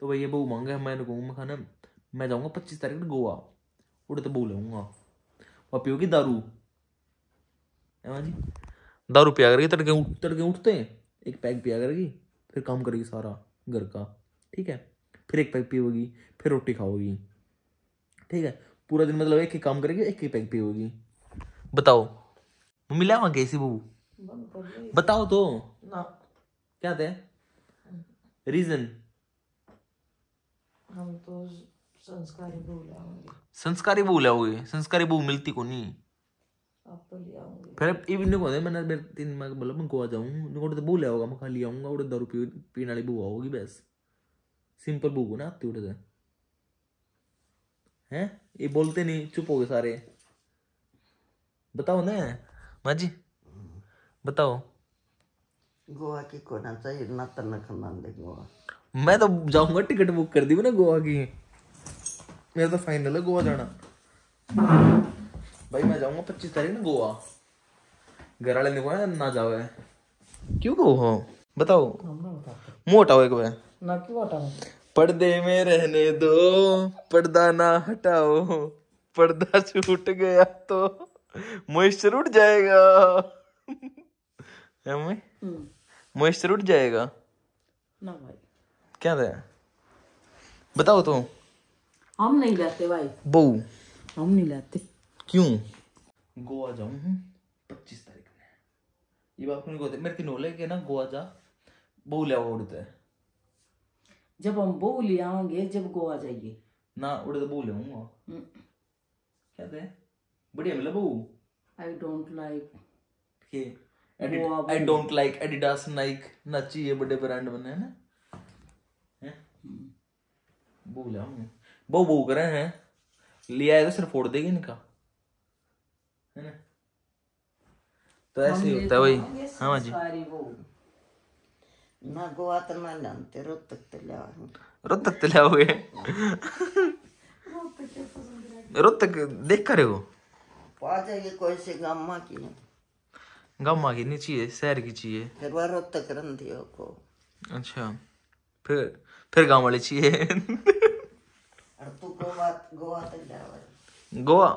तो भैया बहू मांगे मैंने कहूँ मैं खाना। मैं जाऊँगा पच्चीस तारीख को गोवा। उड़े तो बहू लेऊँगा। और पियोगी दारू। है माँ जी? दारू पिया करेगी तड़के उठ तड़के उठते हैं एक पैक पिया करेगी फिर काम करेगी सारा घर का। ठीक है? फिर एक पैक पियोगी फिर रोटी खाओगी। ठीक है? पूरा दिन मतलब एक ही काम करेगी एक ही पैक पियोगी। बताओ। मम्मी लावा कैसी बहू। बताओ तो। ना। क्या थे रीजन। हम तो संस्कारी बहू लाएँगे संस्कारी बहू लाओगे संस्कारी बहू मिलती को नहीं आप तो ले आओगे फिर इवन को मैंने मेरे तीन मैं बोला मैं गोवा जाऊँ निकोट तो बहू ले आओगा मैं खाली आऊँगा उड़े दारू पी पीने वाली बहू आओगी बस। सिंपल बहू को ना आती उड़े से। हैं? ये बोलते नहीं चुप हो गए सारे। बताओ ना। माँ जी बताओ। गोवा की कोना चाहिए ना तन खाना दे गोवा। मैं तो जाऊँगा टिकट बुक कर दी मैंने गोवा की। मेरा तो फाइनल है गोवा जाना। भाई मैं जाऊँगा पच्चीस तारीख ना गोवा। घर वाले ने कहा ना जाओ है क्यों गो हो बताओ मुँह हटाओ एक बार। ना क्यों हटाऊं पर्दे में रहने दो पर्दा ना हटाओ। पर्दा छूट गया तो मॉइस्चर उठ जाएगा। है हम्म, मॉइस्चर उठ जाएगा। ना भाई। क्या था बताओ तो। हम नहीं लाते भाई। बहू। हम नहीं लाते क्यों? गोवा जाऊँ पच्चीस तारीख में। ये बात नहीं कहते मेरे तीन बोले कि ना गोवा जा। बहू ले आओ उड़ते जब हम बहू ले आएँगे जब गोवा जाइए। ना उड़े तो बहू ले आऊँगा। हम्म, क्या थे बढ़िया मिला बहू। आई डोंट लाइक के I don't like Adidas Nike ना चाहिए बड़े ब्रांड बने हैं ना? हैं ले आऊँगा बहू बहू करे हैं। लिया है तो सिर्फ़ फोड़ देगी इनका। है ना? तो ऐसे ही होता है भाई। हाँ माँ जी ना गोवा तो ना जानते रो तक तो ले रोहतक तो ले आओगे? रोहतक देख कर हो? पा जाएगी कोई से गामा की नहीं चाहिए शहर की चाहिए। फिर वह रो तक रंधी को। अच्छा। फिर फिर गाँव वाले चाहिए। तू गोवा गोवा तक जावा गोवा?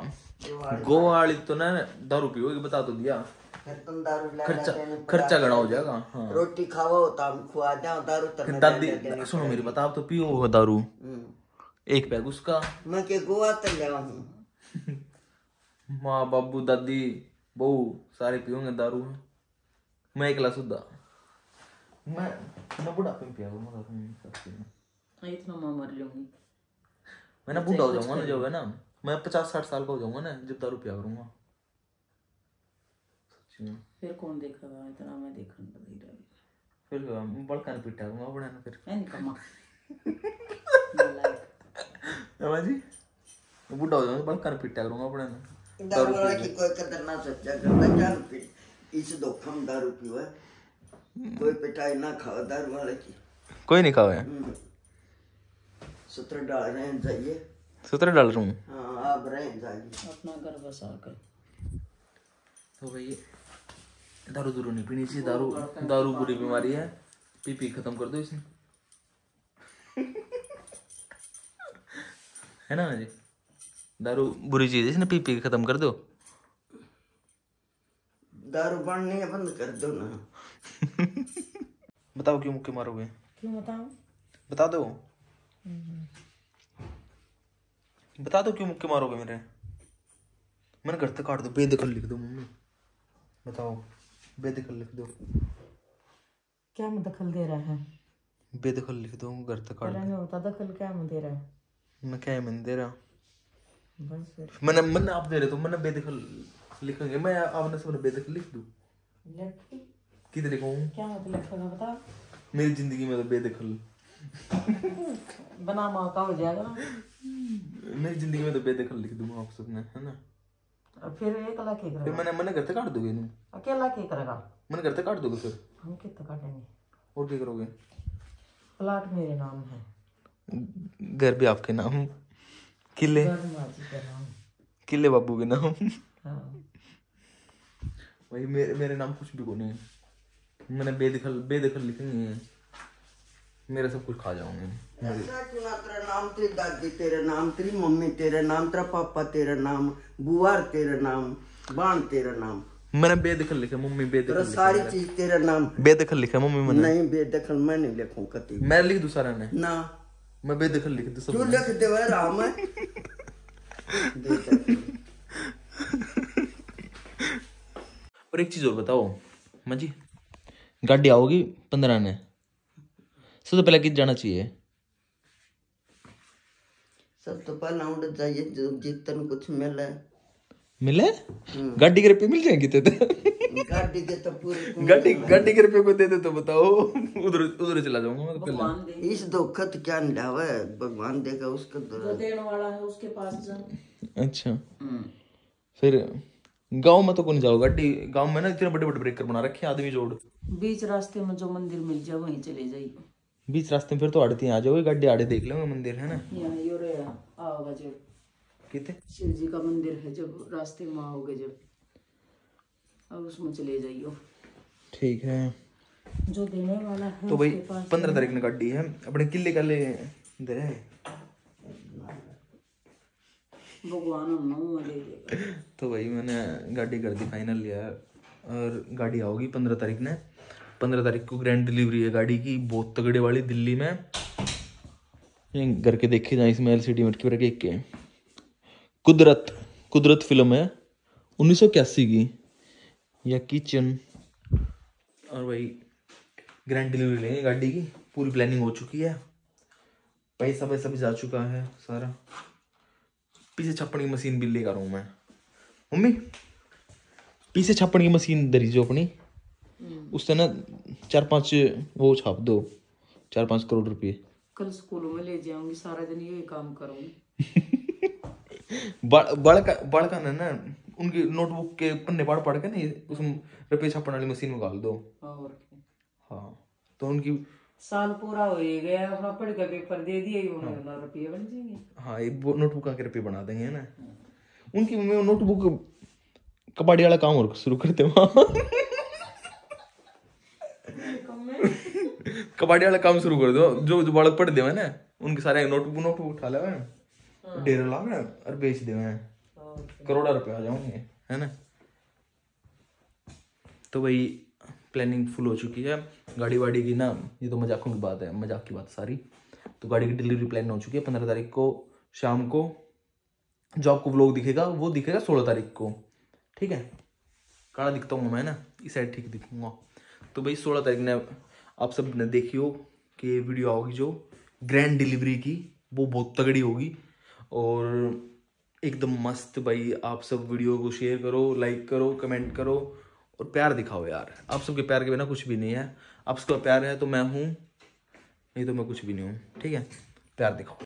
गोवा गोवा वाली तो ना दारू पियोगी बता तो दिया। खर्चा खर्चा हो जाएगा हाँ। रोटी खाओ हम खुआ जाओ दारू तो दादी सुनो मेरी बात आप तो पियो दारू। हम्म। एक पैग उसका। मैं के गोवा तक ले हूँ? माँ बाबू दादी बहू सारे पियोगे दारू। मैं एकला सुधा मैं मैं बुढ़ापे में पिया मैं। हाँ, इतना मैं मर लूँगी मैं ना बूढ़ा हो जाऊँगा ना जब है ना मैं पचास साठ साल का हो जाऊँगा ना जब दारू पिया करूँगा। फिर कौन देखेगा? इतना मैं देखने नहीं रही फिर क्या, मैं बड़का ने पिटा दूँगा अपने ना फिर। है निकम्मा नालायक। जी। मैं बूढ़ा हो जाऊँगा बड़का ने पिटा करूँगा अपने ना। दारू वाला की कोई कदर ना सोचा करता जान पी इस धोखा में दारू पीवा कोई पिटाई ना खाओ दारू वाले की। कोई नहीं खाओ हम्म। सूत्र डाल रहे हैं जाइए। सूत्र डाल रहा हूँ। हाँ आप रहे जाइए। अपना घर बसा कर। तो भाई दारू दूरू नहीं पीनी चाहिए दारू दारू बुरी बीमारी है। पी पी खत्म कर दो इसने है ना जी? दारू बुरी चीज़ है इसने पी पी खत्म कर दो। दारू बढ़ने बंद कर दो ना। बताओ क्यों मुक्के मारोगे? क्यों बताऊँ? बता दो। बता दो क्यों मुक्के मारोगे मेरे? मैंने घर तक काट दो बेदखल लिख दो मम्मी बताओ बेदखल लिख दो। क्या मैं दखल दे रहा है? बेदखल लिख दो घर तक काट मैं बता दखल क्या मैं दे रहा है। मैं क्या है मैंने दे रहा। बस मैंने मैंने आप दे रहे तो मैंने बेदखल लिखेंगे। मैं आपने सब बेदखल लिख दूँ? लड़की किधर लिखूं? क्या मतलब बता। मेरी ज़िंदगी में तो बेदखल। बना मौका हो जाएगा। ना मेरी ज़िंदगी में तो बेदखल लिख दूँगा आप सबने है ना? फिर एक लाख ही फिर मैंने मैंने घर तक काट दोगे नहीं अकेला क्या करेगा? मैंने घर तक काट दोगे फिर? हम कितना काटेंगे? और क्या करोगे? प्लाट मेरे नाम है। घर भी आपके नाम। किले। का किले बाबू के नाम। हाँ। वही मेरे मेरे नाम कुछ भी को नहीं मैंने बेदखल बेदखल लिखेंगे मेरा सब कुछ खा जाऊँगे। ऐसा क्यों ना तेरा नाम तेरी दादी तेरा नाम तेरी मम्मी तेरा नाम तेरा पापा तेरा नाम बुआर तेरा नाम बाण तेरा नाम। मैंने बेदखल लिखा मम्मी तेरा बेदखल सारी चीज़ तेरा नाम। बेदखल लिखा मम्मी मैंने। नहीं बेदखल मैं नहीं लिखूं कति मैं लिख दूँ सारा ने? ना। मैं बेदखल लिख दूँ सब क्यों लिख दे वह राम है? और एक चीज़ और बताओ माँ जी। गाड़ी आओगी पंद्रह ने। सबसे पहले कित जाना चाहिए। सब तो पहला उड़ जाइए जो जितन कुछ मिले। मिले? गाड़ी के रुपये मिल जाएँगे ते तो? गाड़ी के तो पूरे गाड़ी गाड़ी के रुपये को दे दे तो बताओ। उधर उधर चला जाऊँगा मैं तो पहले। भगवान दे इस दुखत क्या लावे भगवान देगा उसका जो दर देने वाला है उसके पास जा अच्छा। फिर गाँव में तो कौन जाओ गाड़ी गाँव में ना इतने बड़े बड़े ब्रेकर बना रखे हैं आदमी जोड़। बीच रास्ते में जो मंदिर मिल जाए वहीं चले जाइए। बीच रास्ते में फिर तो आड़ती आ जाओगे गाड़ी आड़े देख लेंगे मंदिर है ना? कितने? शिव जी का मंदिर है जब रास्ते में आओगे जब। अब उसमें चले जाइयो। ठीक है। जो देने वाला है तो भाई पंद्रह तारीख ने गाड़ी है। अपने किले का ले दे। भगवान हम मुँह तो भाई मैंने गाड़ी कर दी फाइनल लिया और गाड़ी आओगी पंद्रह तारीख ने पंद्रह तारीख को ग्रैंड डिलीवरी है गाड़ी की, बहुत तगड़े वाली दिल्ली में। घर के देखे जाए, इसमें एल सी डी मटकी के कुदरत कुदरत फ़िल्म है। उन्नीस सौ इक्यासी की। या किचन और भाई ग्रैंड डिलीवरी लेंगे गाड़ी की, पूरी प्लानिंग हो चुकी है। पैसा पैसा भी जा चुका है सारा। पीछे छप्पन की मशीन भी लेकर आऊँ मैं। मम्मी, पीछे छप्पन की मशीन धरी जो अपनी। उससे ना चार पाँच वो छाप दो चार पाँच करोड़ रुपए। कल स्कूल में ले जाऊँगी सारा दिन यही काम करूँगी। बड़ बड़ का बड़ का ना ना उनकी नोटबुक के पन्ने पढ़ पढ़ के ना ये उसमें रुपये छापने वाली मशीन में डाल दो। और हाँ तो उनकी साल पूरा हो ही गया अपना पढ़ का पेपर दे दिया ही उन्होंने ना रुपये बन जाएँगे। हाँ ये नोटबुक के रुपये बना देंगे है ना? उनकी मैं नोटबुक कबाड़ी वाला काम और शुरू करते वहाँ कबाड़ी वाला काम शुरू कर दो। जो जो बालक पढ़ देवे ना उनके सारे नोटबुक नोटबुक उठा ले डेढ़ लाख ना और बेच देवे करोड़ा रुपए आ जाऊँगे है ना? तो भाई प्लानिंग फुल हो चुकी है। गाड़ी वाड़ी की ना ये तो मजाकों की बात है मज़ाक की बात सारी। तो गाड़ी की डिलीवरी प्लान हो चुकी है पंद्रह तारीख को शाम को। जो आपको व्लॉग दिखेगा वो दिखेगा सोलह तारीख को। ठीक है? काला दिखता हूँ मैं ना? इस साइड ठीक दिखूँगा। तो भाई सोलह तारीख ने आप सबने देखी हो कि वीडियो आओगी जो ग्रैंड डिलीवरी की, वो बहुत तगड़ी होगी। और एकदम मस्त भाई, आप सब वीडियो को शेयर करो लाइक करो कमेंट करो और प्यार दिखाओ यार। आप सबके प्यार के बिना कुछ भी नहीं है। आप सबका प्यार है तो मैं हूँ, नहीं तो मैं कुछ भी नहीं हूँ। ठीक है? प्यार दिखाओ।